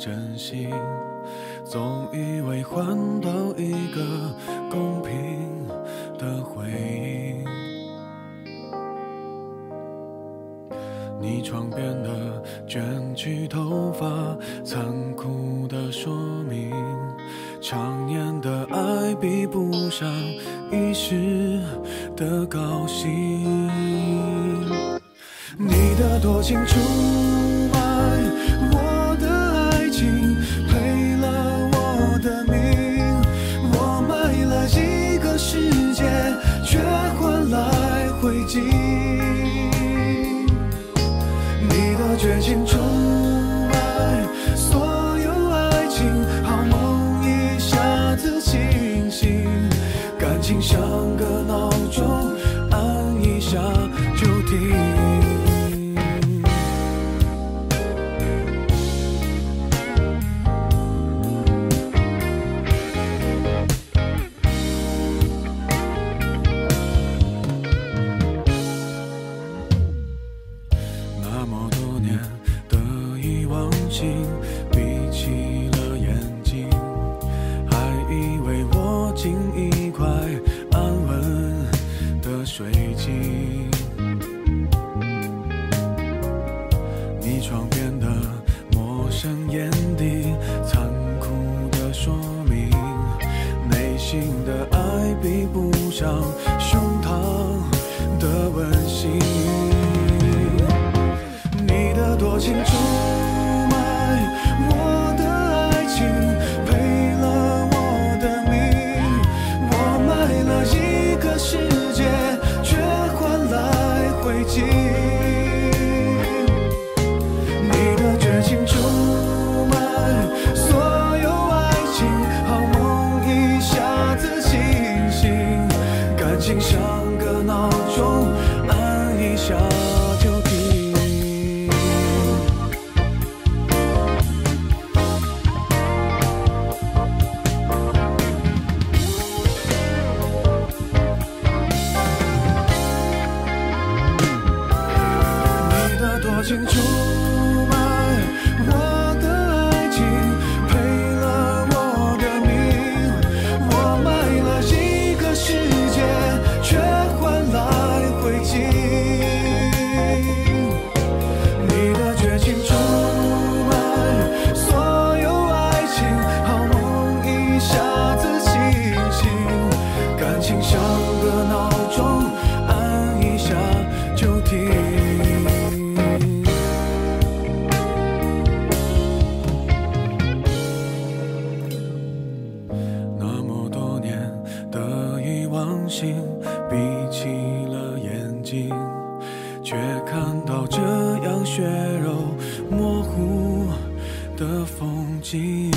真心，总以为换到一个公平的回应。你床边的卷曲头发，残酷的说明，常年的爱比不上一时的高兴。你的多情出绝情出卖所有爱情，好梦一下子清醒，感情像个闹钟，按一下就停。已经。你床边的陌生眼底，残酷的说明，内心的爱比不上胸膛的温馨。心。你的绝情出卖所有爱情，好梦一下子清醒，感情像个闹钟，按一下的多情出卖我的爱情，赔了我的命。我卖了一个世界，却换来灰烬。你的绝情出卖所有爱情，好梦一下子清醒，感情像个闹钟，按一下就停。却看到这样血肉模糊的风景。